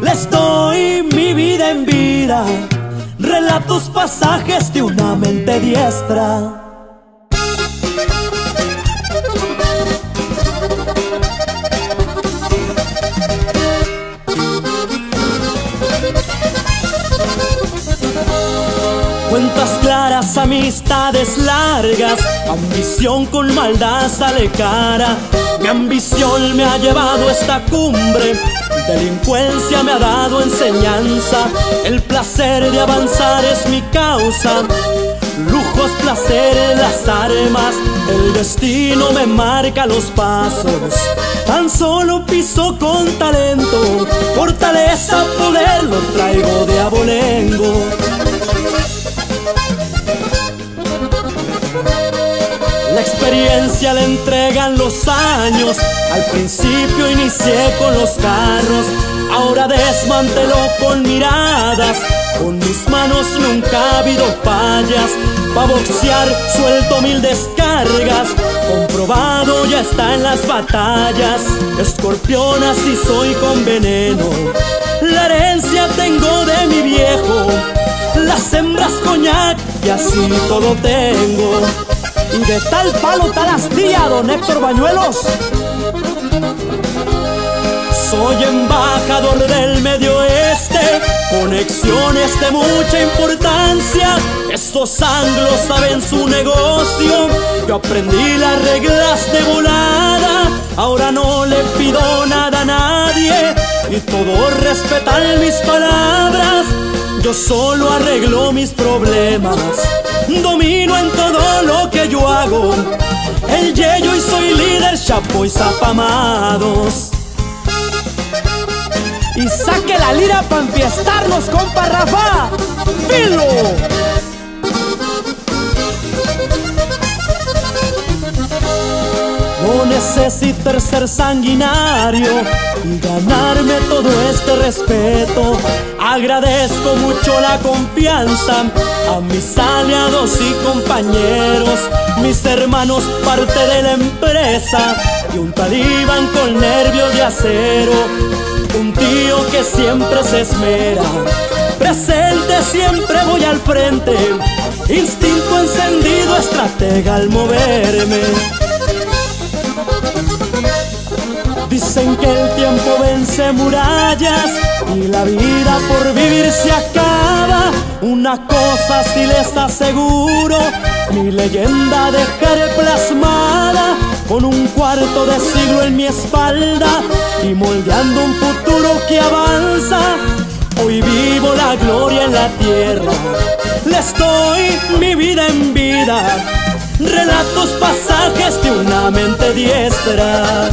Les doy mi vida en vida, relatos pasajes de una mente diestra. Cuentas claras, amistades largas, ambición con maldad sale cara. Mi ambición me ha llevado a esta cumbre, delincuencia me ha dado enseñanza. El placer de avanzar es mi causa. Lujos, placeres, las armas, el destino me marca los pasos. Tan solo piso con talento, fortaleza, poder lo traigo de abolengo. Experiencia le entregan los años. Al principio inicié con los carros, ahora desmantelo con miradas. Con mis manos nunca ha habido fallas. Pa' boxear suelto mil descargas. Comprobado ya está en las batallas. Escorpión así soy con veneno. La herencia tengo de mi viejo. Las hembras coñac y así todo tengo. Y de tal palo tal astilla, don Héctor Bañuelos. Soy embajador del medio oeste, conexiones de mucha importancia. Estos anglos saben su negocio, yo aprendí las reglas de volada. Ahora no le pido nada a nadie y todos respetan mis palabras. Yo solo arreglo mis problemas, soy líder, chapo y saque la lira para enfiestarnos, compa Rafa. ¡Filo! No necesito ser sanguinario y ganarme todo este respeto. Agradezco mucho la confianza a mis aliados y compañeros, mis hermanos, parte de la empresa y un talibán con nervios de acero. Un tío que siempre se esmera, presente siempre voy al frente, instinto encendido, estratega al moverme. Dicen que el tiempo vence murallas y la vida por vivir se acaba. Una cosa sí les aseguro, mi leyenda dejaré plasmada con un cuarto de siglo en mi espalda y moldeando un futuro que avanza. Hoy vivo la gloria en la tierra, les doy mi vida en vida, relatos pasajes de una mente diestra.